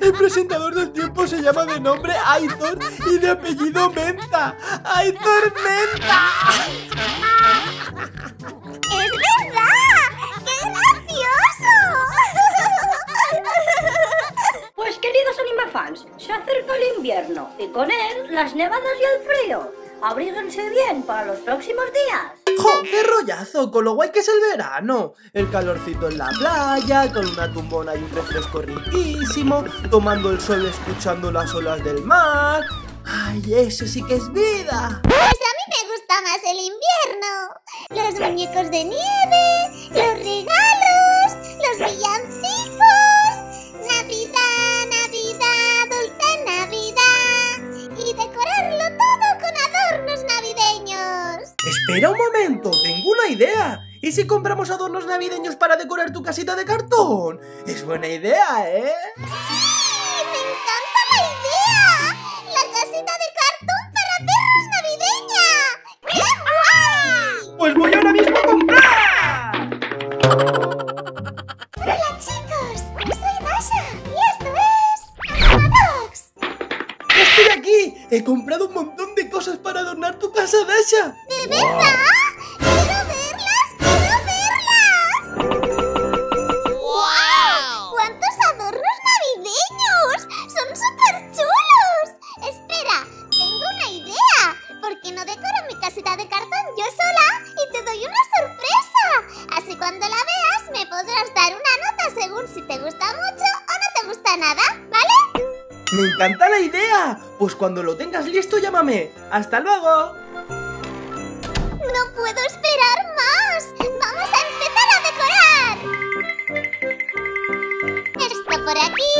El presentador del tiempo se llama de nombre Aitor y de apellido Menta. ¡Aitor Menta! ¡Es verdad! ¡Qué gracioso! Pues queridos animafans, se acerca el invierno y con él las nevadas y el frío. Abríguense bien para los próximos días. ¡Jo! ¡Qué rollazo! Con lo guay que es el verano. El calorcito en la playa, con una tumbona y un refresco riquísimo, tomando el sol escuchando las olas del mar. ¡Ay, eso sí que es vida! Pues a mí me gusta más el invierno. Los muñecos de nieve, Espera un momento, tengo una idea. ¿Y si compramos adornos navideños para decorar tu casita de cartón? Es buena idea, ¿eh? ¡Sí! ¡Me encanta la idea! ¡La casita de cartón para perros navideña! ¡Qué guay! ¡Pues voy ahora mismo a comprar! Hola chicos, soy Dasha y esto es Mamadox. ¡Estoy aquí! He comprado un montón cosas para adornar tu casa, Dasha. ¿De verdad? ¡Quiero verlas! ¡Quiero verlas! ¡Wow! ¡Cuántos adornos navideños! ¡Son súper chulos! Espera, tengo una idea. ¿Por qué no decoro mi casita de cartón yo sola y te doy una sorpresa? Así cuando la veas me podrás dar una nota según si te gusta mucho o no te gusta nada. ¡Me encanta la idea! Pues cuando lo tengas listo, llámame. ¡Hasta luego! ¡No puedo esperar más! ¡Vamos a empezar a decorar! Esto por aquí.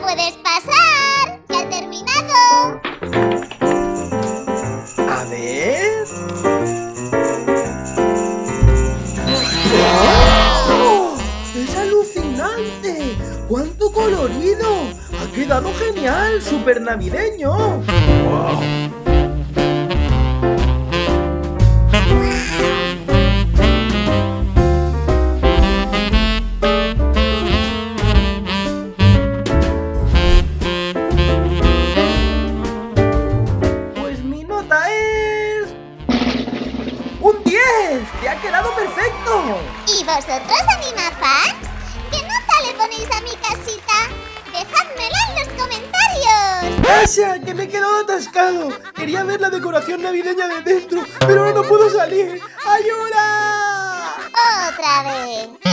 Puedes pasar. Ya he terminado. A ver. ¡Oh! ¡Es alucinante! ¡Cuánto colorido! ¡Ha quedado genial! ¡Súper navideño! Pues ha quedado perfecto! ¿Y vosotros, animafans? ¿Qué nota le ponéis a mi casita? Dejádmelo en los comentarios. ¡Dasha! ¡Que me he quedado atascado! Quería ver la decoración navideña de dentro, pero ahora no puedo salir. ¡Ayuda! Otra vez.